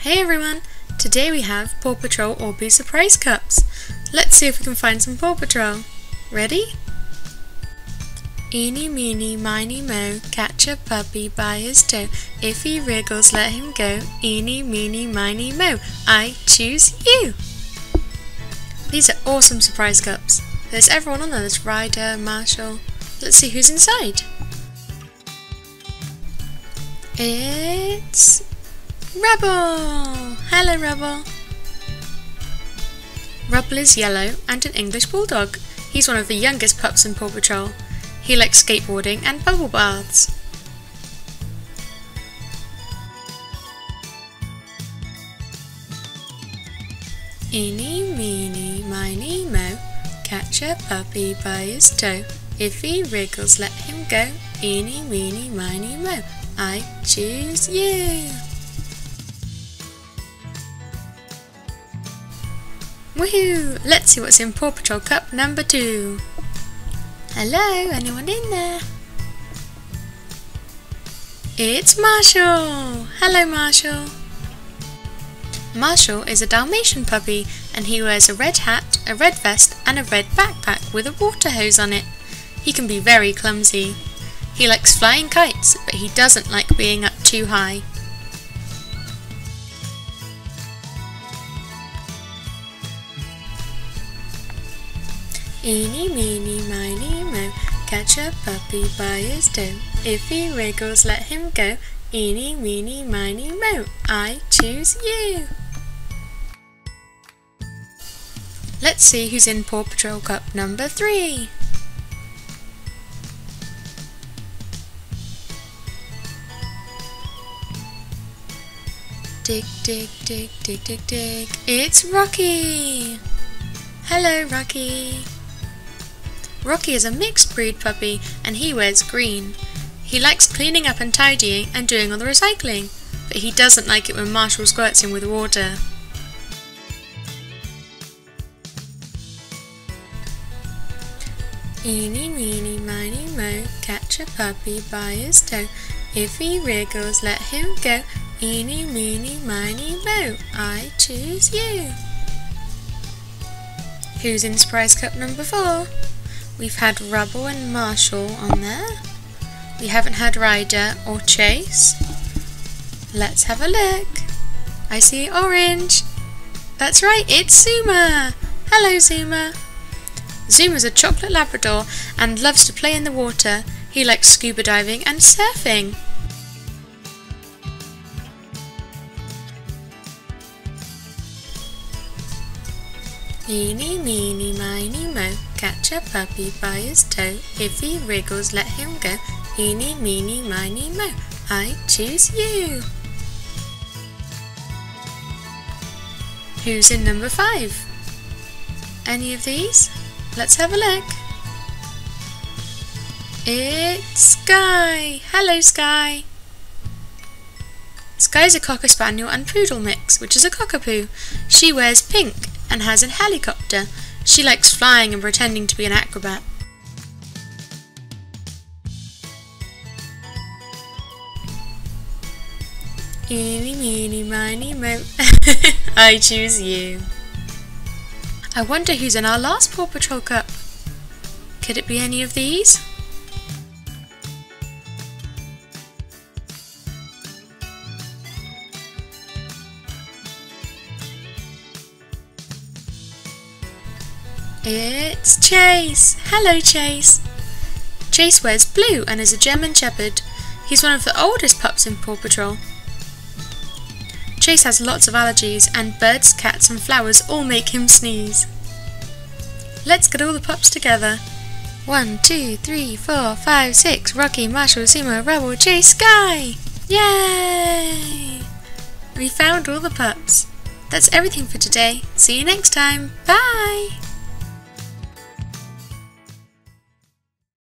Hey everyone! Today we have Paw Patrol Orbeez Surprise Cups. Let's see if we can find some Paw Patrol. Ready? Eeny, meeny, miny, mo, catch a puppy by his toe. If he wriggles, let him go. Eeny, meeny, miny, mo, I choose you! These are awesome surprise cups. There's everyone on there. There's Ryder, Marshall. Let's see who's inside. It's Rubble! Hello, Rubble. Rubble is yellow and an English Bulldog. He's one of the youngest pups in Paw Patrol. He likes skateboarding and bubble baths. Eeny, meeny, miny, mo, catch a puppy by his toe. If he wriggles, let him go. Eeny, meeny, miny, mo, I choose you. Woohoo! Let's see what's in Paw Patrol Cup number two. Hello, anyone in there? It's Marshall! Hello, Marshall. Marshall is a Dalmatian puppy and he wears a red hat, a red vest and a red backpack with a water hose on it. He can be very clumsy. He likes flying kites, but he doesn't like being up too high. Eeny, meeny, miny, mo, catch a puppy by his toe. If he wriggles, let him go. Eeny, meeny, miny, mo, I choose you. Let's see who's in Paw Patrol Cup number three. Dig, dig, dig, dig, dig, dig. It's Rocky! Hello, Rocky. Rocky is a mixed breed puppy and he wears green. He likes cleaning up and tidying and doing all the recycling, but he doesn't like it when Marshall squirts him with water. Eeny, meeny, miny, mo, catch a puppy by his toe. If he wriggles, let him go. Eeny, meeny, miny, mo, I choose you. Who's in Surprise Cup number four? We've had Rubble and Marshall on there. We haven't had Ryder or Chase. Let's have a look. I see orange. That's right, it's Zuma. Hello, Zuma. Zuma's a chocolate Labrador and loves to play in the water. He likes scuba diving and surfing. Eeny, meeny, miny, mo, catch a puppy by his toe. If he wriggles, let him go. Eeny, meeny, miny, mo, I choose you. Who's in number five? Any of these? Let's have a look. It's Skye! Hello, Skye! Skye's a Cocker Spaniel and Poodle mix, which is a cockapoo. She wears pink and has a helicopter. She likes flying and pretending to be an acrobat. Eeny, meeny, miny, mo. I choose you. I wonder who's in our last Paw Patrol Cup. Could it be any of these? It's Chase! Hello, Chase! Chase wears blue and is a German Shepherd. He's one of the oldest pups in Paw Patrol. Chase has lots of allergies, and birds, cats, and flowers all make him sneeze. Let's get all the pups together. One, two, three, four, five, six. Rocky, Marshall, Zuma, Rubble, Chase, Skye! Yay! We found all the pups. That's everything for today. See you next time. Bye!